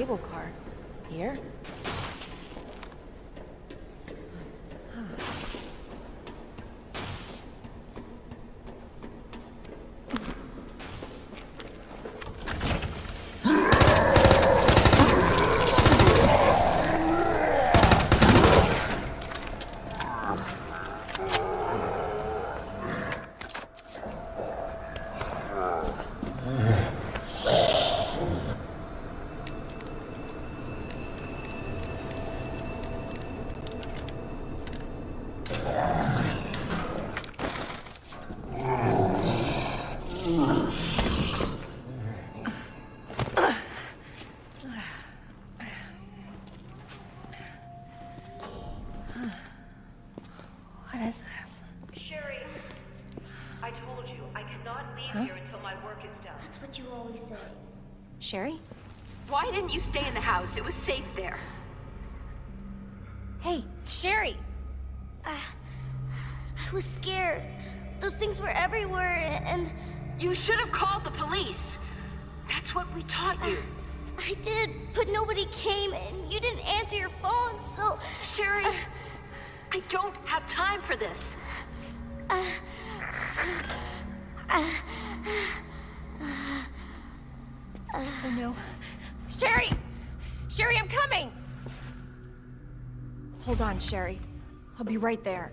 Cable car. Here? What is this? Sherry, I told you, I cannot leave here until my work is done. That's what you always say. Sherry? Why didn't you stay in the house? It was safe there. Hey, Sherry! Uh, I was scared. Those things were everywhere, and You should have called the police. That's what we taught you. Uh, I did, but nobody came, and you didn't answer your phone, so. Sherry, uh, I don't have time for this. Oh no. Sherry! Sherry, I'm coming! Hold on, Sherry. I'll be right there.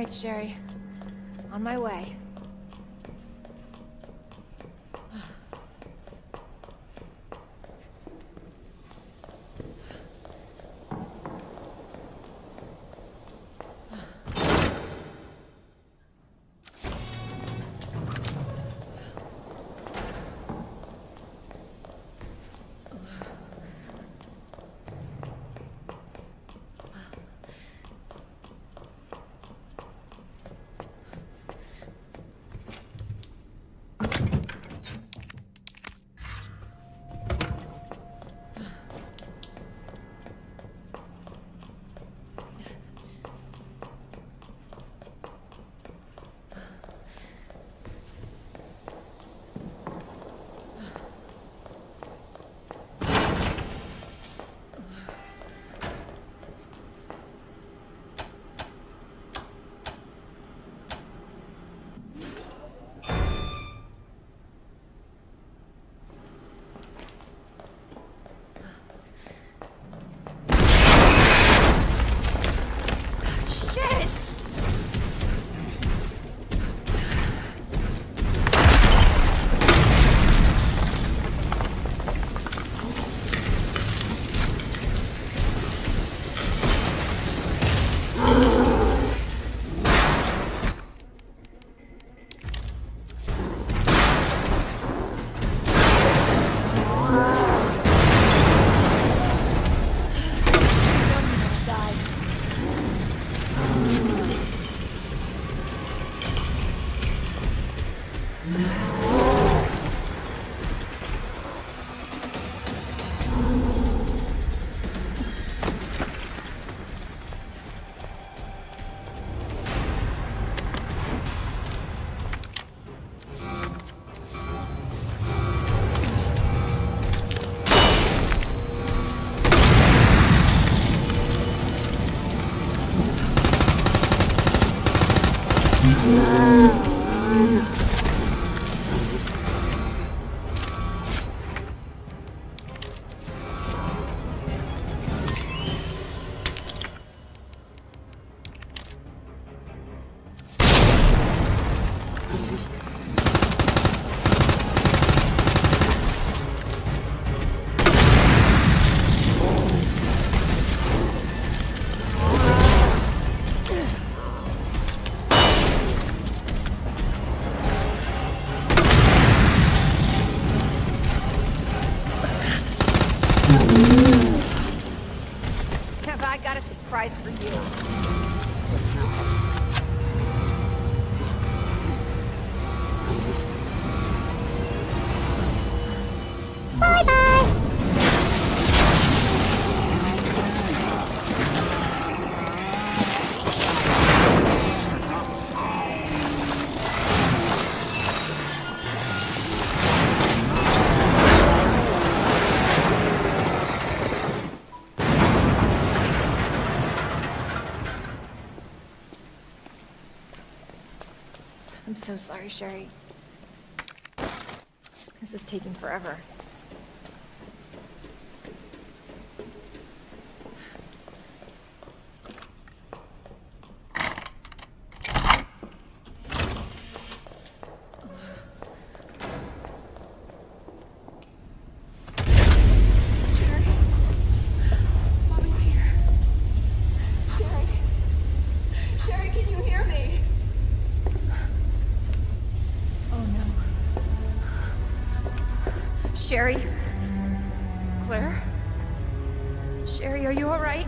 Alright, Sherry. On my way. Sorry, Sherry. This is taking forever. Sherry? Claire? Sherry, are you alright?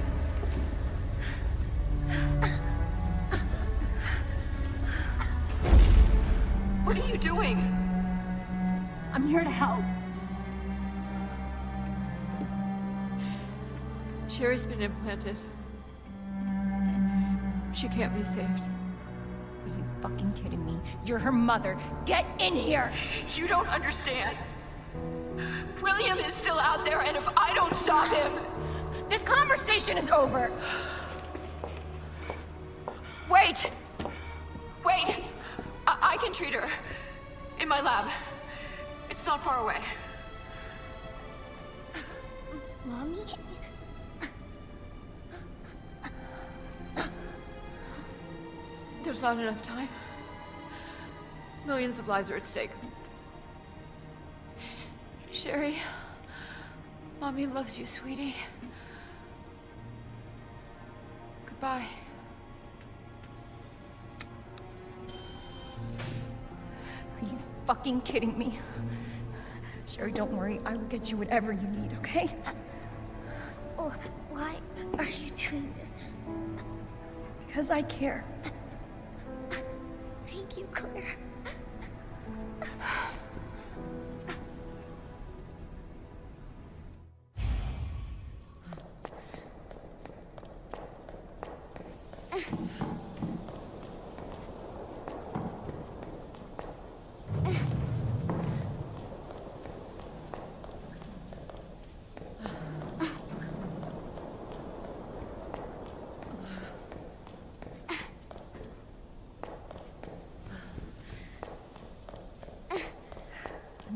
What are you doing? I'm here to help. Sherry's been implanted. She can't be saved. Are you fucking kidding me? You're her mother. Get in here! You don't understand. William is still out there, and if I don't stop him. This conversation is over! Wait! Wait! I, I can treat her. In my lab. It's not far away. Mommy? There's There's not enough time. Millions of lives are at stake. Sherry, Mommy loves you, sweetie. Goodbye. Are you fucking kidding me? Sherry, don't worry. I will get you whatever you need, okay? Oh, why are you doing this? Because I care. Thank you, Claire.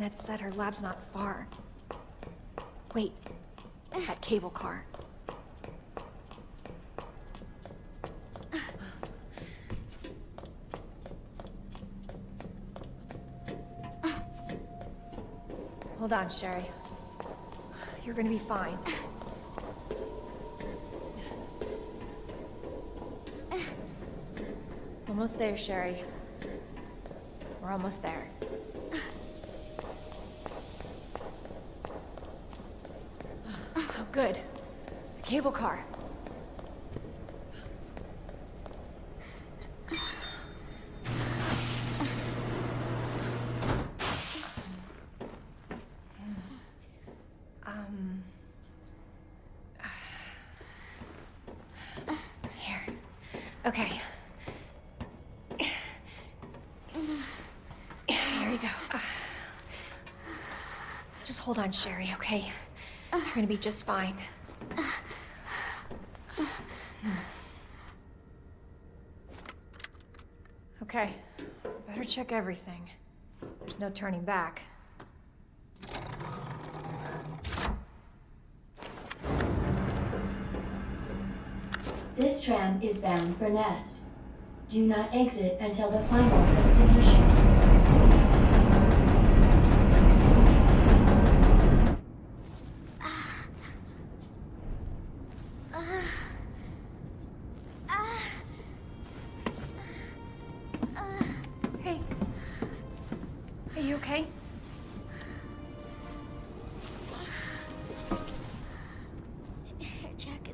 Annette said her lab's not far. Wait, that cable car. Hold on, Sherry. You're gonna be fine. Almost there, Sherry. We're almost there. Oh, good. The cable car. Um. Here. Okay. Here you go. Just hold on, Sherry, okay? You're gonna be just fine. Okay, better check everything. There's no turning back. This tram is bound for Nest. Do not exit until the final destination.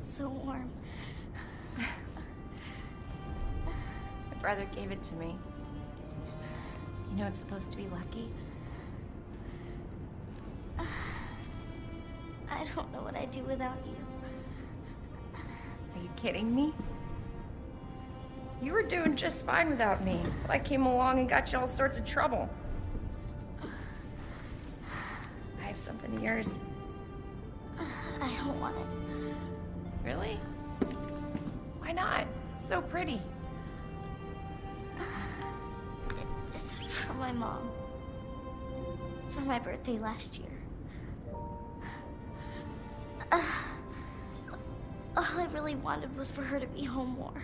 Jacket's so warm. My brother gave it to me. You know it's supposed to be lucky? I don't know what I'd do without you. Are you kidding me? You were doing just fine without me, so I came along and got you all sorts of trouble. I have something of yours. It's from my mom. For my birthday last year. Uh, all I really wanted was for her to be home more.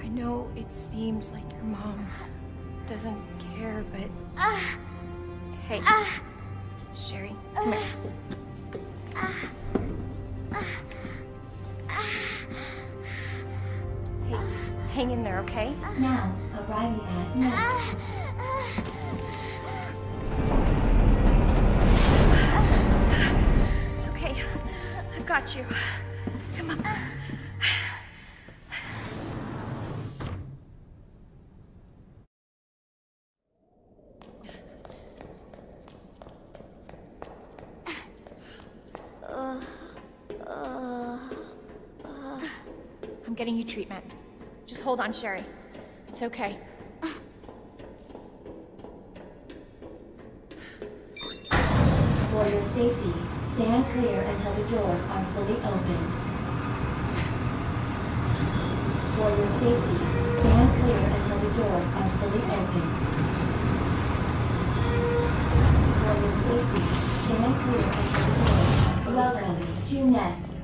I know it seems like your mom doesn't care, but. Hey. Sherry, come here. Hang in there, okay? Now, arriving at ah. Nest. It's okay. I've got you. Come on. Uh, uh, uh. I'm getting you treatment. Just hold on, Sherry. It's okay. For your safety, stand clear until the doors are fully open. For your safety, stand clear until the doors are fully open. For your safety, stand clear until the doors are fully open. Welcome to Nest.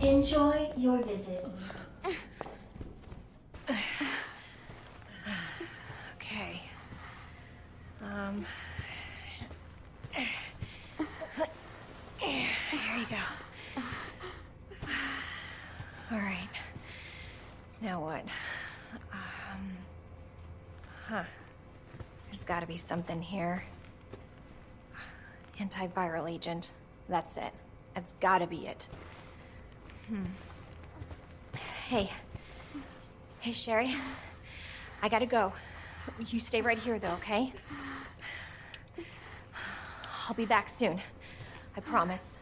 Enjoy your visit. Um. Here you go. All right. Now what? Um. Huh. There's gotta be something here. Antiviral agent. That's it. That's gotta be it. Hmm. Hey. Hey, Sherry. I gotta go. You stay right here, though, okay? I'll be back soon. I promise.